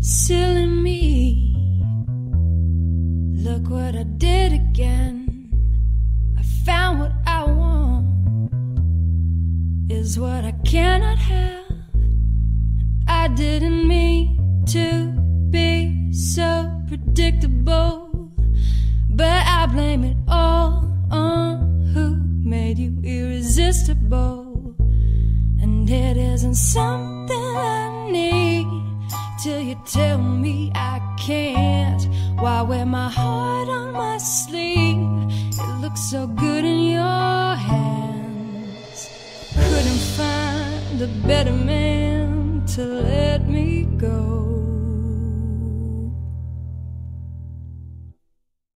silly me. Look what I did again. I found what I want is what I cannot have. I didn't mean to be so predictable, but I blame it all on who made you irresistible. And it isn't something I till you tell me I can't. Why wear my heart on my sleeve? It looks so good in your hands. Couldn't find a better man to let me go.